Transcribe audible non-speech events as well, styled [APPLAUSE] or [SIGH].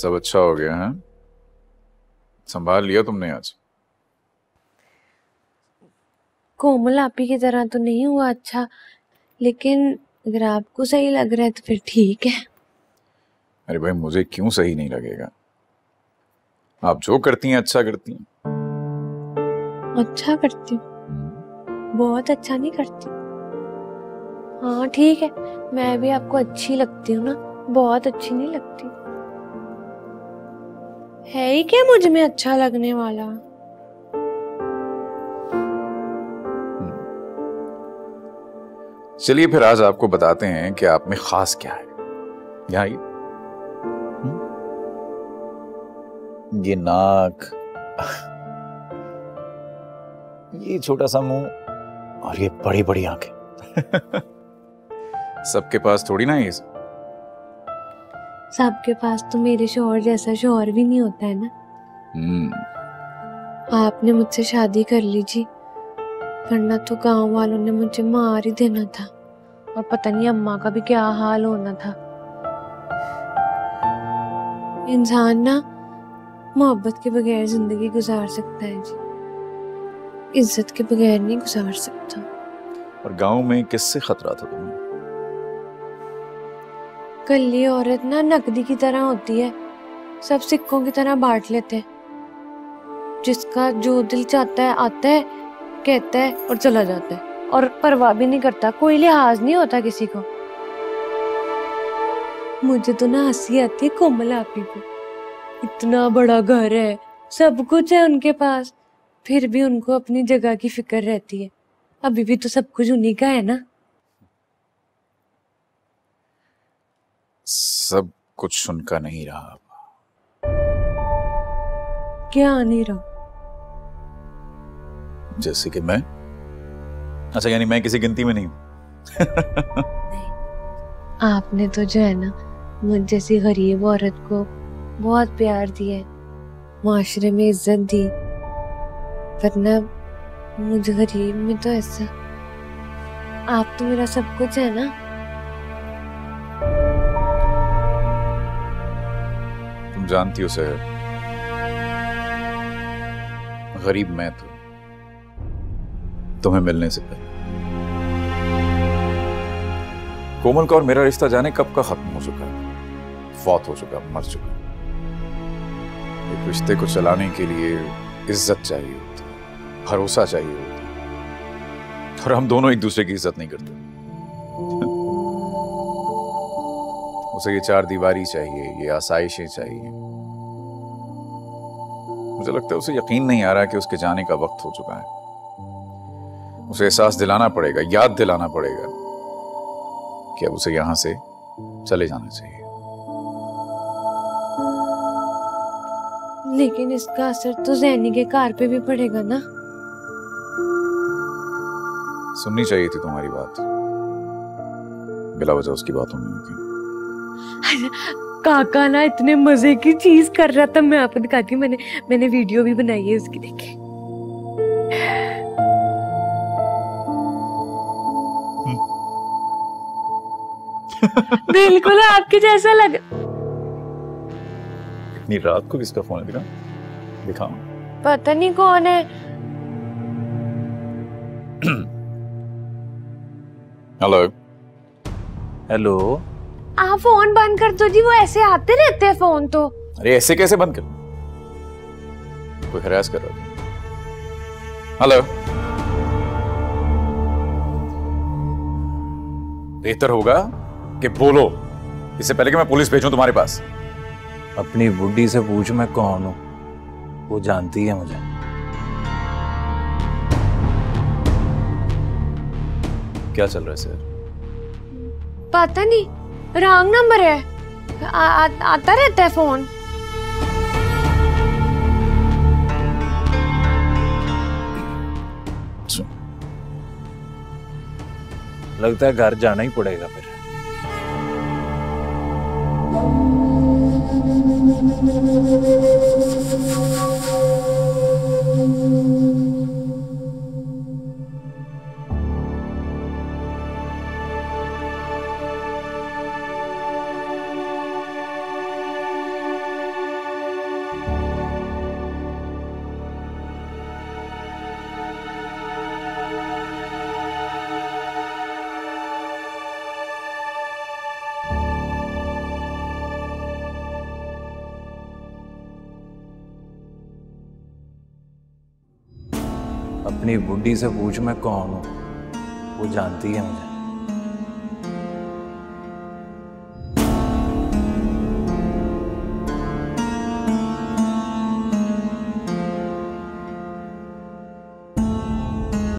सब अच्छा हो गया है। संभाल लिया तुमने आज? कोमल आपी की तरह तो नहीं हुआ अच्छा लेकिन अगर आपको सही लग रहा है तो फिर ठीक है। अरे भाई मुझे क्यों सही नहीं लगेगा? आप जो करती हैं अच्छा करती हैं। अच्छा करती हूँ। बहुत अच्छा नहीं करती। हाँ ठीक है। मैं भी आपको अच्छी लगती हूँ ना। बहुत अच्छी नहीं लगती। है ही क्या मुझमें अच्छा लगने वाला? चलिए फिर आज आपको बताते हैं कि आप में खास क्या है। यहाँ आइए। हम्म? ये नाक। ये छोटा सा मुँह। और ये बड़ी बड़ी आँखें। [LAUGHS] सबके पास थोड़ी ना ये सबके पास तो मेरे शोहर जैसा शोहर भी नहीं होता है ना। हम्म। आपने मुझसे शादी कर लीजिए वरना तो गाँव वालों ने मुझे मार ही देना था। और पता नहीं अम्मा का भी क्या हाल होना था। इंसान ना मोहब्बत के बगैर ज़िंदगी गुजार सकता है जी। इज़्ज़त के बगैर नहीं गुजार सकता। और गाँव में किससे खतरा था तुम्हें? कल्ली औरत ना नकदी की तरह होती है। सब सिक्कों की तरह बांट लेते हैं। जिसका जो दिल चाहता है आता है कहता है और चला जाता है। और परवाह भी नहीं करता। कोई लिहाज नहीं होता किसी को। मुझे तो ना हँसी आती है कोमल आपी पे। इतना बड़ा घर है। सब कुछ है उनके पास। फिर भी उनको अपनी जगह की फ़िक्र रहती है। अभी भी तो सब कुछ उन्हीं का है ना? सब कुछ उनका नहीं रहा क्या नहीं रहा? जैसे कि मैं? अच्छा यानी मैं किसी गिनती में नहीं हूँ। आपने तो जो है ना मुझ जैसी गरीब औरत को बहुत प्यार दिया है। माशरे में इज़्ज़त दी। वरना मुझ गरीब में तो ऐसा, आप तो मेरा सब कुछ है ना? तुम जानती हो, सर। गरीब मैं तो। तुम्हें मिलने से पहले। कोमल का और मेरा रिश्ता जाने कब का खत्म हो चुका है? फौत हो चुका, मर चुका एक रिश्ते को चलाने के लिए इज़्ज़त चाहिए होती। भरोसा चाहिए होता। और हम दोनों एक दूसरे की इज़्ज़त नहीं करते। [LAUGHS] उसे ये चार दीवारी चाहिए, ये आसाइशें चाहिए। मुझे लगता है उसे यकीन नहीं आ रहा कि उसके जाने का वक्त हो चुका है। उसे एहसास दिलाना पड़ेगा, याद दिलाना पड़ेगा कि अब उसे यहाँ से चले जाना चाहिए। लेकिन इसका असर तो जैनी के कार पे भी पड़ेगा ना? सुननी चाहिए थी तुम्हारी बात। बिला वजह उसकी बातों में काका ना इतने मज़े की चीज़ कर रहा था मैं आपको दिखाती हूँ मैंने मैंने वीडियो भी बनाई है उसकी देखे बिल्कुल आपके जैसा लग इतनी रात को किसका फ़ोन है? दिखा दिखाओ पता नहीं कौन है। [CLEARS THROAT] हेलो हेलो आप फ़ोन बंद कर दो जी वो ऐसे आते रहते हैं फ़ोन तो। अरे ऐसे कैसे बंद कर? कोई हरास कर रहा था हेलो बेहतर होगा कि बोलो। इससे पहले कि मैं पुलिस भेजूं तुम्हारे पास। अपनी बुड्ढी से पूछ मैं कौन हूँ? वो जानती है मुझे। क्या चल रहा है सर? पता नहीं। रॉन्ग नंबर है। आ, आ, आता रहता है फ़ोन। लगता है घर जाना ही पड़ेगा फिर। अपनी बुढ़ी से पूछ मैं कौन हूँ? वो जानती है मुझे।